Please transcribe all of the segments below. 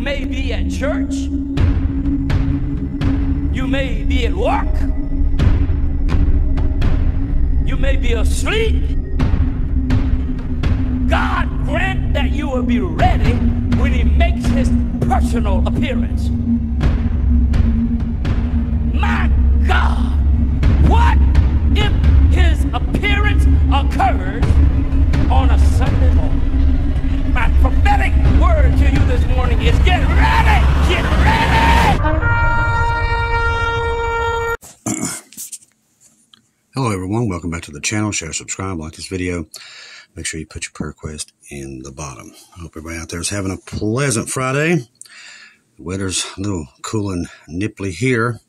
may be at church, you may be at work, you may be asleep. God grant that you will be ready when He makes His personal appearance. My God, what is get ready! Get ready! Hello everyone, welcome back to the channel. Share, subscribe, like this video. Make sure you put your prayer request in the bottom. I hope everybody out there is having a pleasant Friday. The weather's a little cool and nipply here,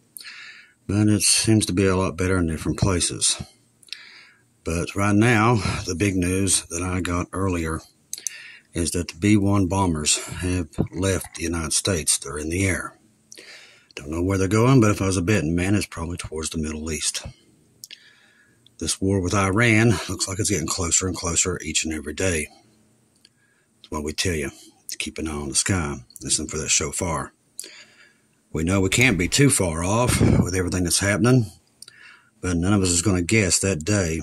but it seems to be a lot better in different places. But right now, the big news that I got earlier is that the B-1 bombers have left the United States. They're in the air. Don't know where they're going, but if I was a betting man, it's probably towards the Middle East. This war with Iran looks like it's getting closer and closer each and every day. That's why we tell you to keep an eye on the sky. Listen for that shofar. We know we can't be too far off with everything that's happening, but none of us is going to guess that day.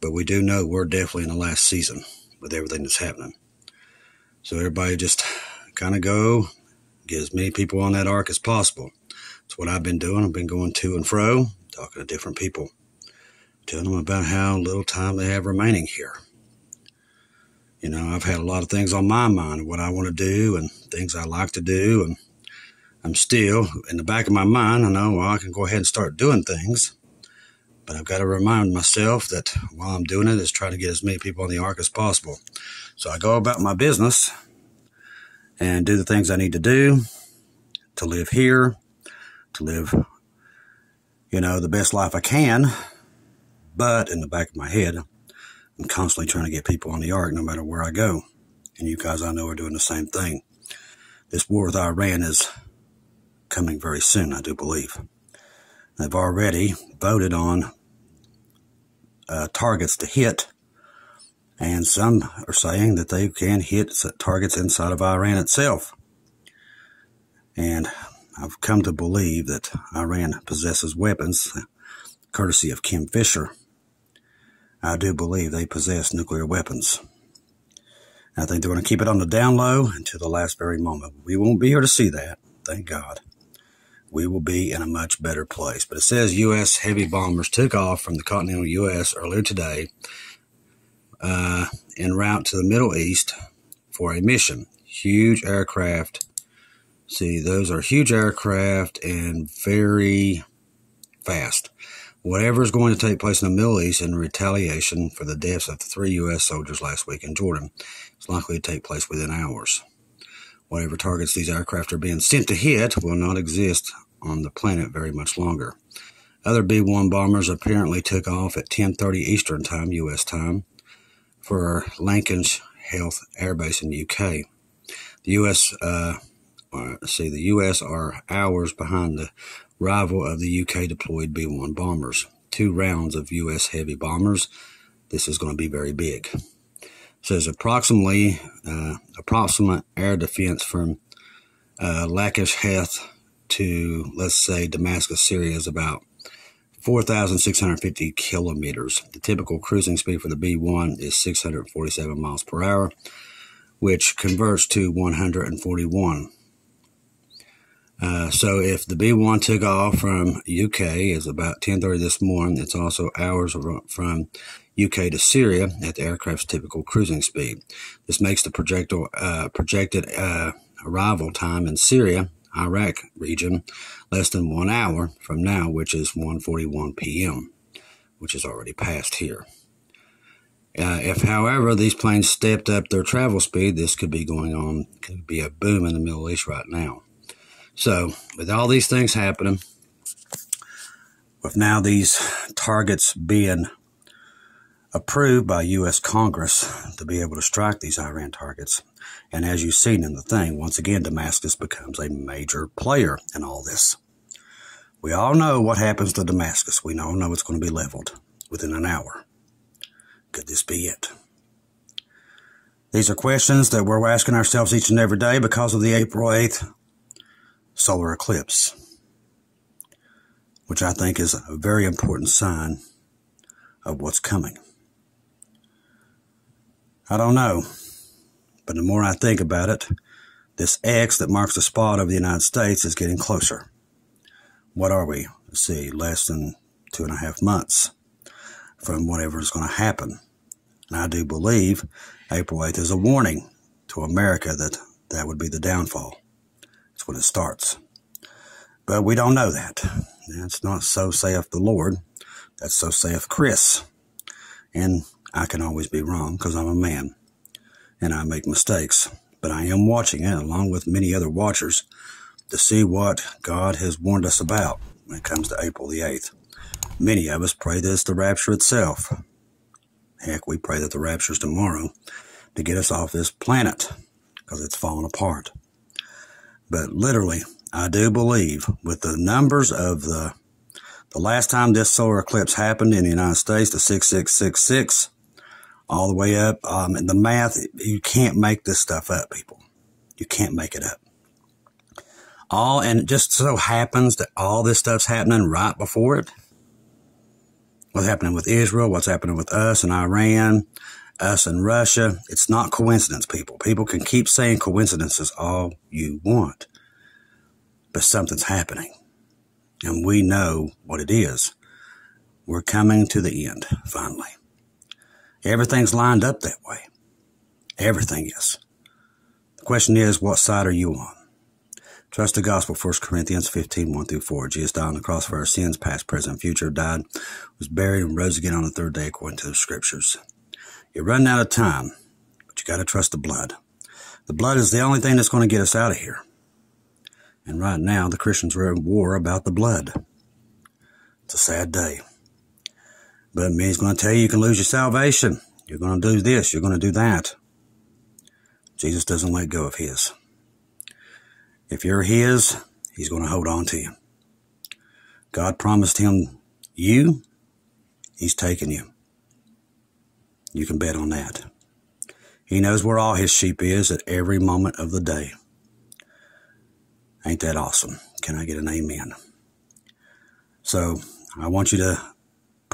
But we do know we're definitely in the last season with everything that's happening. So everybody just kind of go, get as many people on that ark as possible. That's what I've been doing. I've been going to and fro, talking to different people, telling them about how little time they have remaining here. You know, I've had a lot of things on my mind, what I want to do and things I like to do. And I'm still, in the back of my mind, I know, well, I can go ahead and start doing things. But I've got to remind myself that while I'm doing it, is trying to get as many people on the ark as possible. So I go about my business and do the things I need to do to live here, to live, you know, the best life I can. But in the back of my head, I'm constantly trying to get people on the ark no matter where I go. And you guys I know are doing the same thing. This war with Iran is coming very soon, I do believe. They've already voted on uh, targets to hit, and some are saying that they can hit targets inside of Iran itself. And I've come to believe that Iran possesses weapons, courtesy of Kim Fisher. I do believe they possess nuclear weapons. I think they're going to keep it on the down low until the last very moment. We won't be here to see that, thank God we will be in a much better place. But it says U.S. heavy bombers took off from the continental U.S. earlier today uh, en route to the Middle East for a mission. Huge aircraft. See, those are huge aircraft and very fast. Whatever is going to take place in the Middle East in retaliation for the deaths of the three U.S. soldiers last week in Jordan is likely to take place within hours. Whatever targets these aircraft are being sent to hit will not exist on the planet very much longer. Other B-1 bombers apparently took off at 10:30 Eastern Time, U.S. time, for Lakensh Heath Air Base in the UK. The U.S. Uh, see, the U.S. are hours behind the rival of the UK deployed B-1 bombers. Two rounds of U.S. heavy bombers. This is going to be very big. says approximately uh, approximate air defense from uh, Heath to, let's say, Damascus, Syria is about 4,650 kilometers. The typical cruising speed for the B 1 is 647 miles per hour, which converts to 141. Uh, so if the B1 took off from UK is about 10:30 this morning, it's also hours from UK to Syria at the aircraft's typical cruising speed. This makes the projectile, uh, projected uh, arrival time in Syria Iraq region less than one hour from now, which is 1:41 p.m., which is already past here. Uh, if, however, these planes stepped up their travel speed, this could be going on, could be a boom in the Middle East right now. So, with all these things happening, with now these targets being approved by U.S. Congress to be able to strike these Iran targets. And as you've seen in the thing, once again, Damascus becomes a major player in all this. We all know what happens to Damascus. We all know it's going to be leveled within an hour. Could this be it? These are questions that we're asking ourselves each and every day because of the April 8th solar eclipse, which I think is a very important sign of what's coming. I don't know, but the more I think about it, this X that marks the spot of the United States is getting closer. What are we? Let's see, less than two and a half months from whatever is going to happen. And I do believe April 8th is a warning to America that that would be the downfall. That's when it starts. But we don't know that. That's not so saith the Lord. That's so saith Chris. And I can always be wrong because I'm a man and I make mistakes. But I am watching it along with many other watchers to see what God has warned us about when it comes to April the 8th. Many of us pray that it's the rapture itself. Heck, we pray that the rapture is tomorrow to get us off this planet because it's falling apart. But literally, I do believe with the numbers of the the last time this solar eclipse happened in the United States, the 6666, all the way up, um, the math, you can't make this stuff up, people. You can't make it up. All, and it just so happens that all this stuff's happening right before it what's happening with Israel, what's happening with us and Iran, us and Russia. It's not coincidence, people. People can keep saying coincidences all you want, but something's happening. And we know what it is. We're coming to the end, finally. Everything's lined up that way. Everything is. The question is, what side are you on? Trust the gospel, 1 Corinthians 15, 1 through 4. Jesus died on the cross for our sins, past, present, future, died, was buried, and rose again on the third day according to the scriptures. You're running out of time, but you got to trust the blood. The blood is the only thing that's going to get us out of here. And right now, the Christians are at war about the blood. It's a sad day. But me's going to tell you you can lose your salvation. You're going to do this. You're going to do that. Jesus doesn't let go of his. If you're His, He's going to hold on to you. God promised him you, He's taking you. You can bet on that. He knows where all His sheep is at every moment of the day. Ain't that awesome? Can I get an amen? So I want you to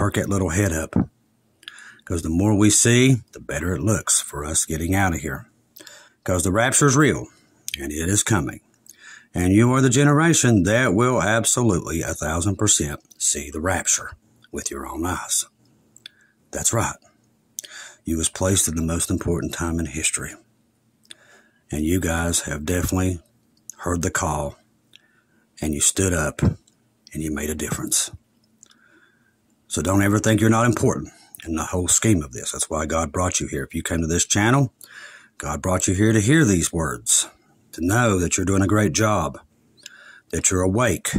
perk that little head up because the more we see, the better it looks for us getting out of here. Because the rapture is real and it is coming. And you are the generation that will absolutely a thousand percent see the rapture with your own eyes. That's right. You was placed in the most important time in history. And you guys have definitely heard the call and you stood up and you made a difference. So don't ever think you're not important in the whole scheme of this. That's why God brought you here. If you came to this channel, God brought you here to hear these words to know that you're doing a great job, that you're awake,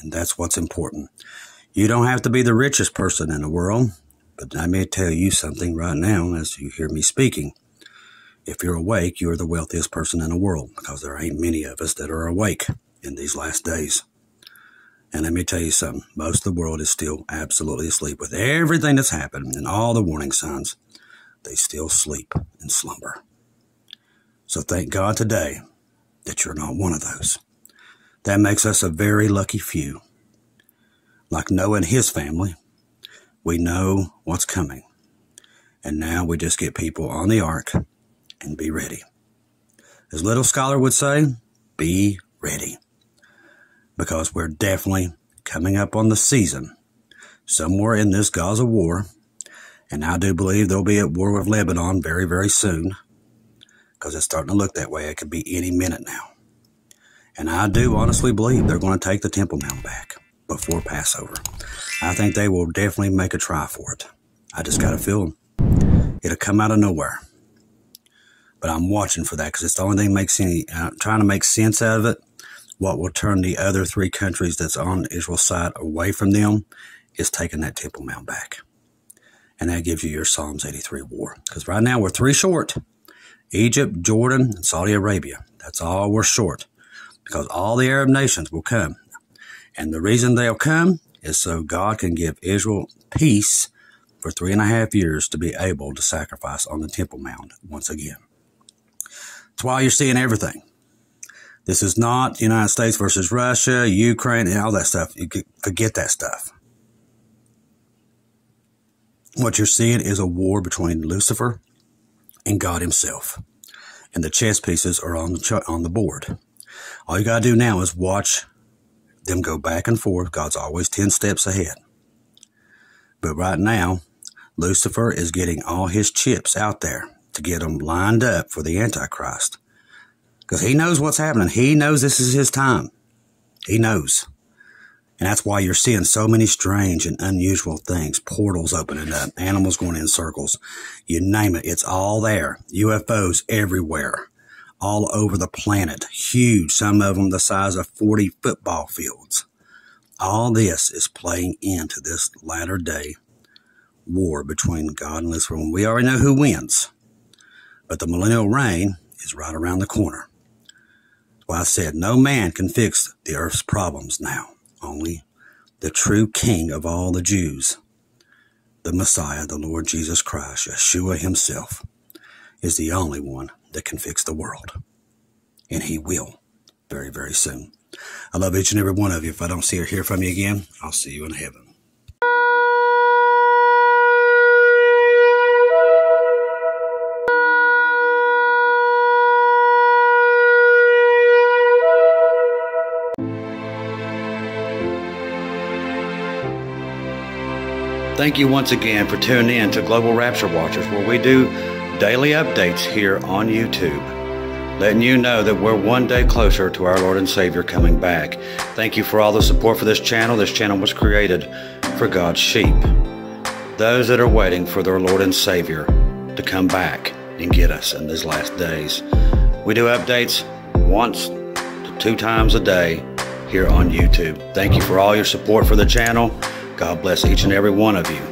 and that's what's important. You don't have to be the richest person in the world, but I may tell you something right now as you hear me speaking. If you're awake, you're the wealthiest person in the world because there ain't many of us that are awake in these last days. And let me tell you something, most of the world is still absolutely asleep with everything that's happened and all the warning signs. They still sleep and slumber. So thank God today that you're not one of those. That makes us a very lucky few. Like Noah and his family, we know what's coming. And now we just get people on the ark and be ready. As Little Scholar would say, be ready. Because we're definitely coming up on the season somewhere in this Gaza war. And I do believe they'll be at war with Lebanon very, very soon because it's starting to look that way. It could be any minute now. And I do honestly believe they're going to take the Temple Mount back before Passover. I think they will definitely make a try for it. I just got a feeling it'll come out of nowhere. But I'm watching for that because it's the only thing that makes any, uh, trying to make sense out of it. What will turn the other three countries that's on Israel's side away from them is taking that Temple Mount back. And that gives you your Psalms 83 war. Because right now we're three short. Egypt, Jordan, and Saudi Arabia. That's all we're short because all the Arab nations will come. And the reason they'll come is so God can give Israel peace for three and a half years to be able to sacrifice on the Temple Mount once again. That's why you're seeing everything. This is not United States versus Russia, Ukraine, and all that stuff. You forget that stuff. What you're seeing is a war between Lucifer and God Himself. And the chess pieces are on the, on the board. All you got to do now is watch them go back and forth. God's always 10 steps ahead. But right now, Lucifer is getting all his chips out there to get them lined up for the Antichrist. Because he knows what's happening. He knows this is his time. He knows. And that's why you're seeing so many strange and unusual things. Portals opening up, animals going in circles. You name it, it's all there. UFOs everywhere, all over the planet. Huge, some of them the size of 40 football fields. All this is playing into this latter day war between God and Lucifer. We already know who wins, but the millennial reign is right around the corner. Well, I said no man can fix the earth's problems now. Only the true King of all the Jews, the Messiah, the Lord Jesus Christ, Yeshua himself, is the only one that can fix the world. And he will very, very soon. I love each and every one of you. If I don't see or hear from you again, I'll see you in heaven. Thank you once again for tuning in to Global Rapture Watchers, where we do daily updates here on YouTube, letting you know that we're one day closer to our Lord and Savior coming back. Thank you for all the support for this channel. This channel was created for God's sheep, those that are waiting for their Lord and Savior to come back and get us in these last days. We do updates once to two times a day here on YouTube. Thank you for all your support for the channel. God bless each and every one of you.